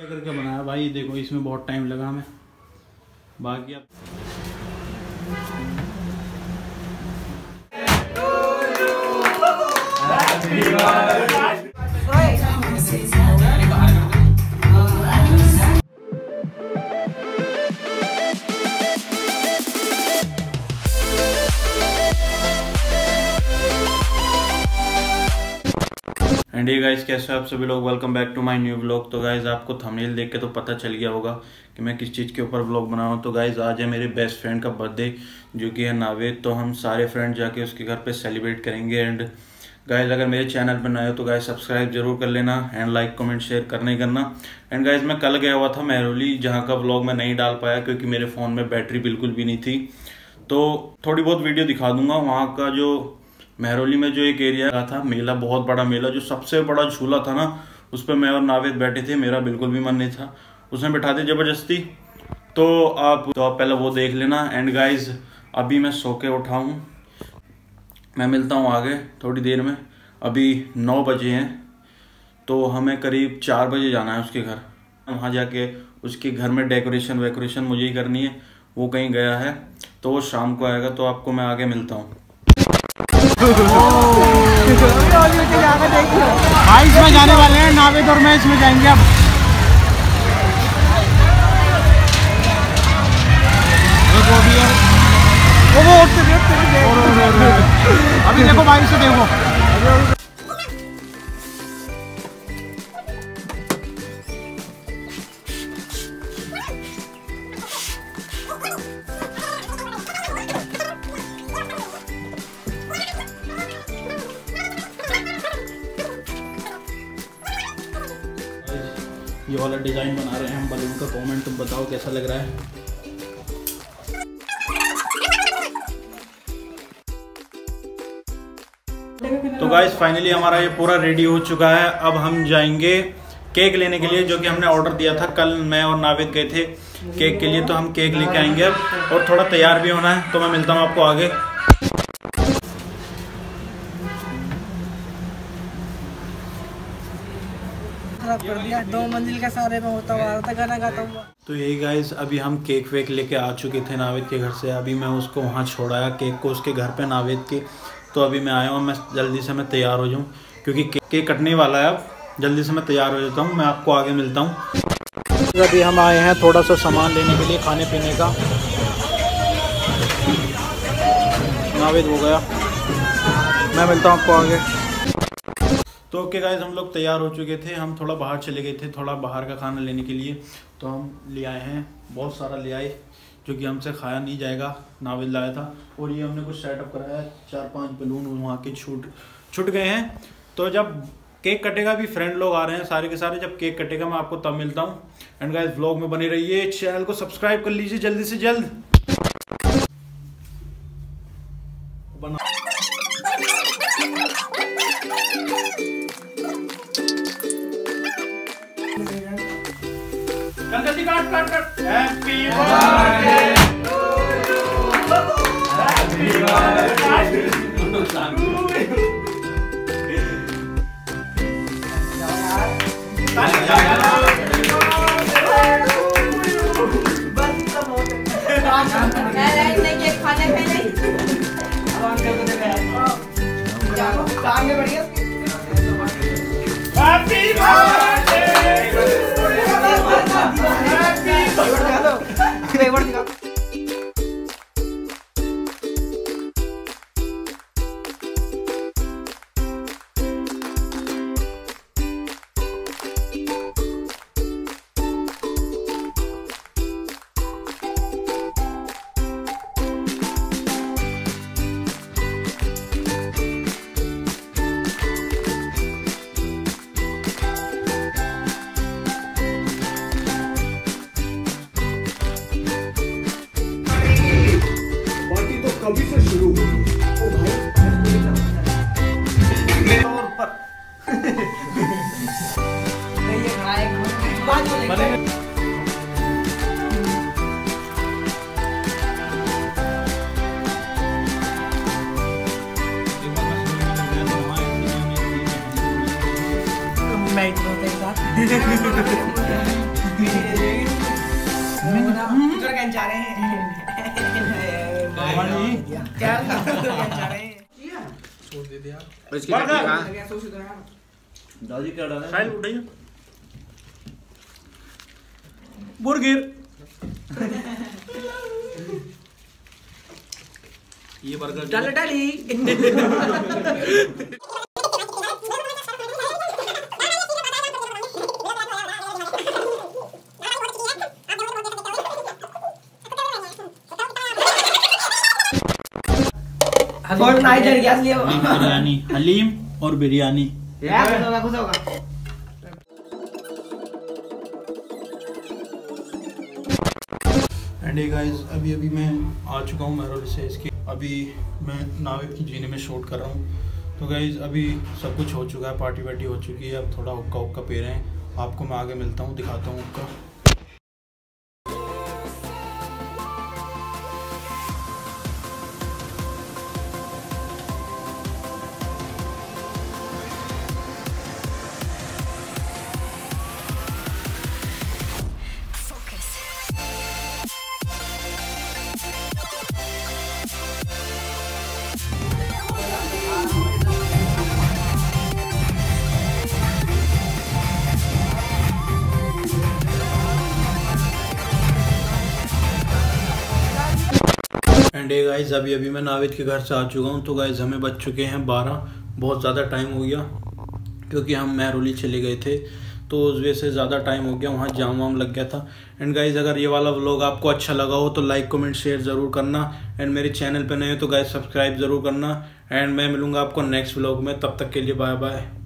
क्या करके बनाया। भाई देखो इसमें बहुत टाइम लगा हमें। बाकी अब एंड ये गाइस कैसे हो आप सभी लोग? Welcome back to my new blog तो गाइज़ आपको थंबनेल देख के तो पता चल गया होगा कि मैं किस चीज़ के ऊपर ब्लॉग बना रहा हूँ। तो गाइज़ आज है मेरे बेस्ट फ्रेंड का बर्थडे जो कि है नावेद। तो हम सारे फ्रेंड जाके उसके घर पे सेलिब्रेट करेंगे। एंड गाइज़ अगर मेरे चैनल पर नए हो तो गाइज़ सब्सक्राइब ज़रूर कर लेना एंड लाइक कमेंट शेयर करना करना। एंड गाइज़ मैं कल गया हुआ था महरौली, जहाँ का ब्लॉग मैं नहीं डाल पाया क्योंकि मेरे फ़ोन में बैटरी बिल्कुल भी नहीं थी। तो थोड़ी बहुत वीडियो दिखा दूँगा। वहाँ का जो महरौली में जो एक एरिया था, मेला, बहुत बड़ा मेला, जो सबसे बड़ा झूला था ना, उस पर मैं और नावेद बैठे थे, मेरा बिल्कुल भी मन नहीं था। उसने बिठा दिया ज़बरदस्ती। तो आप तो आप पहले वो देख लेना। एंड गाइज़ अभी मैं सो के उठा हूँ। मैं मिलता हूँ आगे, थोड़ी देर में। अभी नौ बजे हैं तो हमें करीब चार बजे जाना है उसके घर। वहाँ जाके उसके घर में डेकोरेशन वेकोरेशन मुझे ही करनी है। वो कहीं गया है तो वो शाम को आएगा तो आपको मैं आगे मिलता हूँ। भाई इसमें जाने वाले हैं नावेद और मैं इसमें जाएँगे अब। वो भी है। वो उठते अभी देखो भाई से देखो। वाला डिज़ाइन बना रहे हैं हम बलून का कमेंट तुम बताओ कैसा लग रहा है। तो गाइस फाइनली हमारा ये पूरा रेडी हो चुका है। अब हम जाएँगे केक लेने के लिए, जो कि हमने ऑर्डर दिया था। कल मैं और नाविद गए थे केक के लिए तो हम केक लेके आएँगे। अब और थोड़ा तैयार भी होना है तो मैं मिलता हूँ आपको आगे। खराब कर दिया। दो मंजिल के सारे में होता हुआ था गाना गाता हुआ। तो यही गाइस अभी हम केक वेक लेके आ चुके थे नावेद के घर से। अभी मैं उसको वहाँ छोड़ाया केक को उसके घर पे नावेद के। तो अभी मैं आया हूँ, मैं जल्दी से मैं तैयार हो जाऊँ, क्योंकि केक केक कटने वाला है अब। जल्दी से मैं तैयार हो जाता हूँ, मैं आपको आगे मिलता हूँ। अभी हम आए हैं थोड़ा सा सामान लेने के लिए, खाने पीने का। नावेद हो गया। मैं मिलता हूँ आपको आगे। तो ओके गाइज़ हम लोग तैयार हो चुके थे। हम थोड़ा बाहर चले गए थे, थोड़ा बाहर का खाना लेने के लिए। तो हम ले आए हैं, बहुत सारा ले आए, जो कि हमसे खाया नहीं जाएगा नाविल लाया था। और ये हमने कुछ सेटअप कराया, चार पाँच बलून वहाँ के छूट छूट गए हैं। तो जब केक कटेगा भी फ्रेंड लोग आ रहे हैं सारे के सारे, जब केक कटेगा, मैं आपको तब मिलता हूँ। एंड गाइज़ ब्लॉग में बने रहिए चैनल को सब्सक्राइब कर लीजिए जल्दी से जल्द। बना जल्दी काट काट काट। हैप्पी बर्थडे खाने पे नहीं काम में बढ़िया हैप्पी फ्लेवर उधर है दादी क्या डाला साहिल उठाइए बुर्गिर ये बर्गर डाल डाली। बिरयानी हलीम और बिरयानी यार खुश होगा खुश होगा। एंड गाइस अभी अभी मैं आ चुका हूँ मेहरोल से इसके। अभी मैं नावे जीने में शूट कर रहा हूँ। तो गाइस अभी सब कुछ हो चुका है पार्टी वार्टी हो चुकी है। अब थोड़ा हुक्का हुक्का पी रहे हैं। आपको मैं आगे मिलता हूँ दिखाता हूँ हुक्का। एंड ये गाइज़ अभी अभी मैं नाविद के घर से आ चुका हूँ। तो गाइज़ हमें बच चुके हैं बारह। बहुत ज़्यादा टाइम हो गया, क्योंकि हम महरोली चले गए थे। तो उस वजह से ज़्यादा टाइम हो गया, वहाँ जाम वाम लग गया था। एंड गाइज़ अगर ये वाला व्लॉग आपको अच्छा लगा हो तो लाइक कमेंट शेयर ज़रूर करना। एंड मेरे चैनल पर नए हो तो गाइज़ सब्सक्राइब ज़रूर करना। एंड मैं मिलूँगा आपको नेक्स्ट व्लॉग में। तब तक के लिए बाय बाय